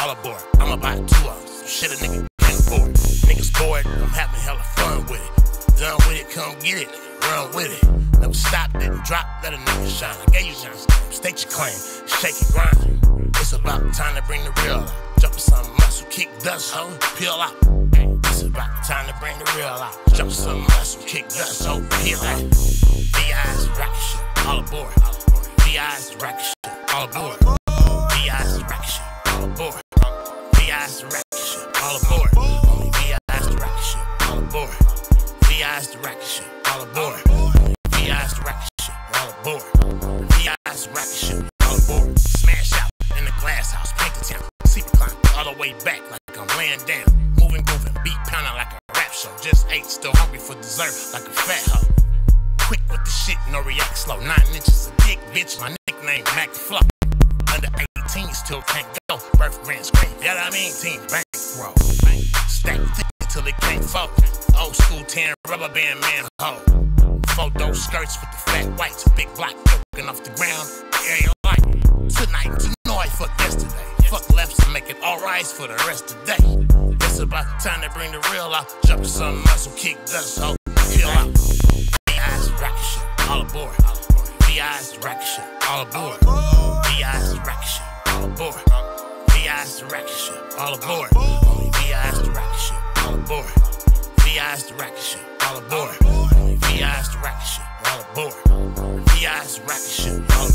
all aboard. I'm about two hours, shit a nigga can't afford. Niggas bored, I'm having hella fun with it. Done with it, come get it, run with it. Never stop, didn't drop, let a nigga shine. I gave you shine, state your claim, shake it, grind. It's about time to bring the real out. Jump some muscle, kick dust, ho, peel out. It's about time to bring the real out. Jump some muscle, kick dust, ho, peel out. VI's rocket ship, all aboard. VI's rocket ship, all aboard. VI's ship, all aboard. VI's ship, all aboard. VI's ship, all aboard. Smash out in the glass house, Pinkertown. Secret climb all the way back like I'm laying down. Moving, grooving, beat pounding like a rap show. Just ate, still hungry for dessert like a fat hoe. Quick with the shit, no react slow. Nine inches of dick, bitch. My nickname Mac Fluff. Under 18, still can't go. Birth grand screen, yeah, I mean team bankroll. Stack thick till it can't fold. Old school tan rubber band man hoe. Photo skirts with the fat whites, big block looking off the ground. You like tonight. You know I fucked yesterday. Fuck lefts and make it alright for the rest of the day. It's about time to bring the real out. Jump to some muscle, kick dust, ho, peel out. VI's rocket ship, all aboard. VI's rocket ship, all aboard. VI's rocket ship, all aboard. VI's rocket ship, all aboard all aboard. VI's the racket ship, all aboard. VI's the racket ship, all aboard. VI's the racket ship, all aboard.